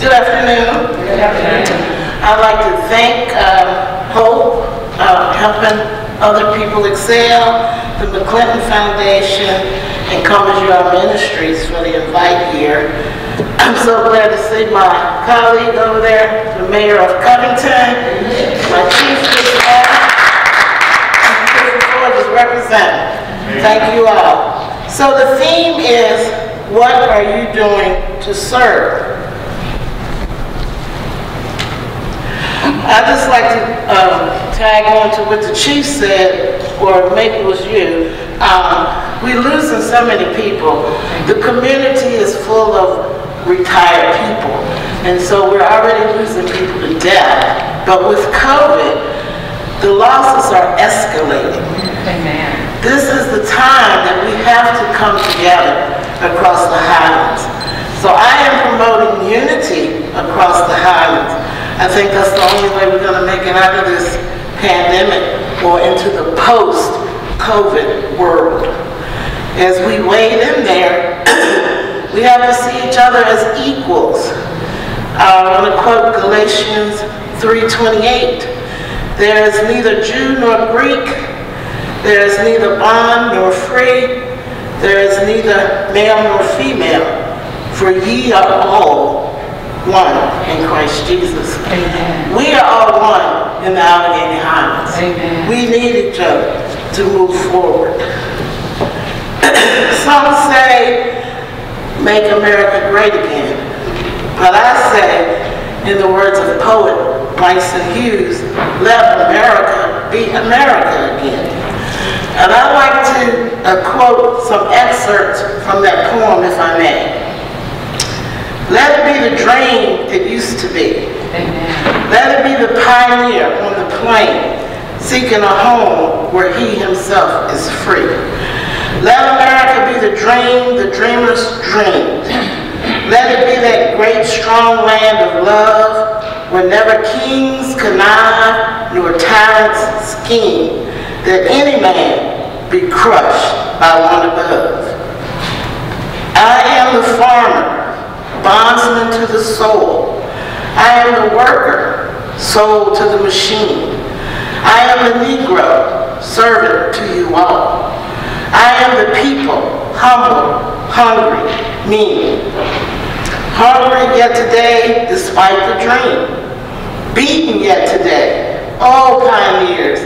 Good afternoon. Good afternoon. I'd like to thank um, Hope, uh, helping other people excel, the McClinton Foundation, and Come As Ministries for the invite here. I'm so glad to see my colleague over there, the mayor of Covington, my chief staff, is representing. Thank you all. So the theme is, what are you doing to serve? I'd just like to um, tag on to what the chief said, or maybe it was you. Um, We're losing so many people. The community is full of retired people, and so we're already losing people to death. But with COVID, the losses are escalating. Amen. This is the time that we have to come together across the Highlands. So I am promoting unity across the Highlands. I think that's the only way we're gonna make it out of this pandemic or into the post-COVID world. As we wade in there, we have to see each other as equals. Uh, I want to quote Galatians 3:28. There is neither Jew nor Greek, there is neither bond nor free, there is neither male nor female, for ye are all one in Christ Jesus. Amen. We are all one in the Alleghany Highlands. Amen. We need each other to move forward. Some say, make America great again. But I say, in the words of poet Langston Hughes, let America be America again. And I'd like to uh, quote some excerpts from that poem, if I may. Let it be the dream it used to be. Amen. Let it be the pioneer on the plain, seeking a home where he himself is free. Let America be the dream the dreamers dreamed. Let it be that great strong land of love where never kings connive nor tyrants scheme, that any man be crushed by one above. I am the farmer, bondsman to the soul. I am the worker, sold to the machine. I am the Negro, servant to you all. I am the people, humble, hungry, mean. Hungry yet today, despite the dream. Beaten yet today, all pioneers.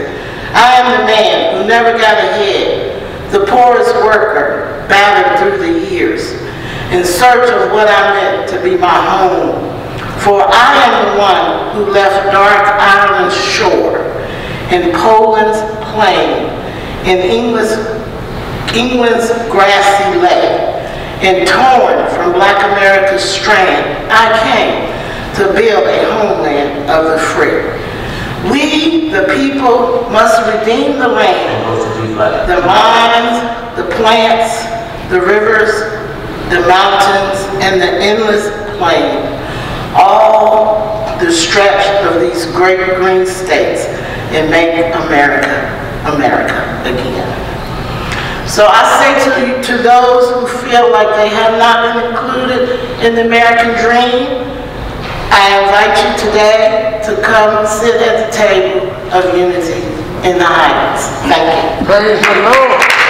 I am the man who never got ahead, the poorest worker, battered through the years, in search of what I meant to be my home. For I am the one who left dark Ireland's shore, in Poland's plain, in England's, England's grassy lake, and torn from Black America's strand, I came to build a homeland of the free. We, the people, must redeem the land, the mines, the plants, the rivers, the mountains, and the endless plain, all the stretch of these great green states, and make America, America again. So I say to you, to those who feel like they have not been included in the American dream, I invite you today to come sit at the table of unity in the Heights. Thank you. Praise the Lord.